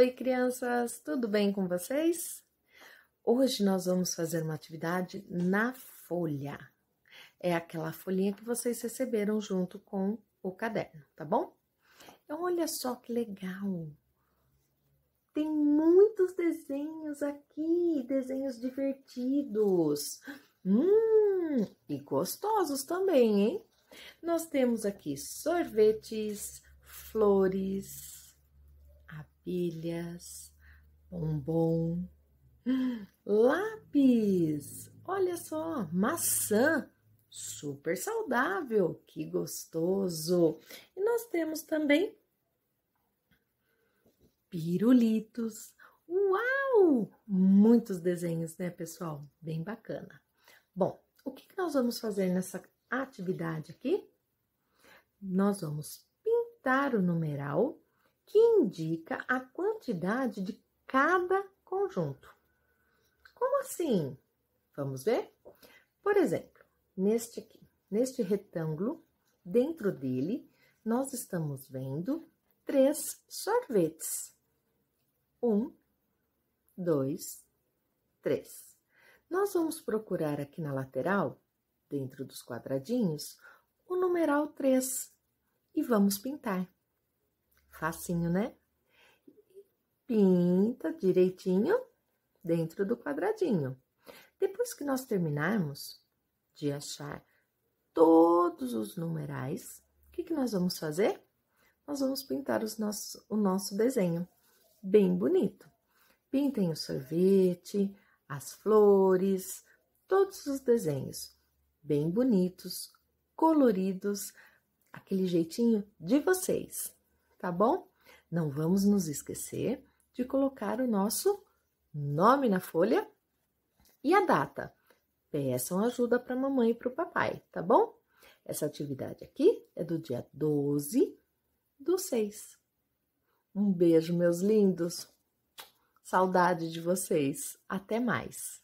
Oi, crianças, tudo bem com vocês? Hoje nós vamos fazer uma atividade na folha. É aquela folhinha que vocês receberam junto com o caderno, tá bom? Olha só que legal! Tem muitos desenhos aqui, desenhos divertidos. Hum, e gostosos também, hein? Nós temos aqui sorvetes, flores, abelhas, bombom, lápis, olha só, maçã, super saudável, que gostoso. E nós temos também pirulitos. Uau! Muitos desenhos, né, pessoal? Bem bacana. Bom, o que nós vamos fazer nessa atividade aqui? Nós vamos pintar o numeral que indica a quantidade de cada conjunto. Como assim? Vamos ver? Por exemplo, neste aqui, neste retângulo, dentro dele, nós estamos vendo três sorvetes. Um, dois, três. Nós vamos procurar aqui na lateral, dentro dos quadradinhos, o numeral 3 e vamos pintar. Facinho, né? Pinta direitinho dentro do quadradinho. Depois que nós terminarmos de achar todos os numerais, o que, que nós vamos fazer? Nós vamos pintar os nossos, o nosso desenho bem bonito. Pintem o sorvete, as flores, todos os desenhos bem bonitos, coloridos, aquele jeitinho de vocês tá bom? Não vamos nos esquecer de colocar o nosso nome na folha e a data. Peçam ajuda para a mamãe e para o papai, tá bom? Essa atividade aqui é do dia 12 do 6. Um beijo, meus lindos. Saudade de vocês. Até mais.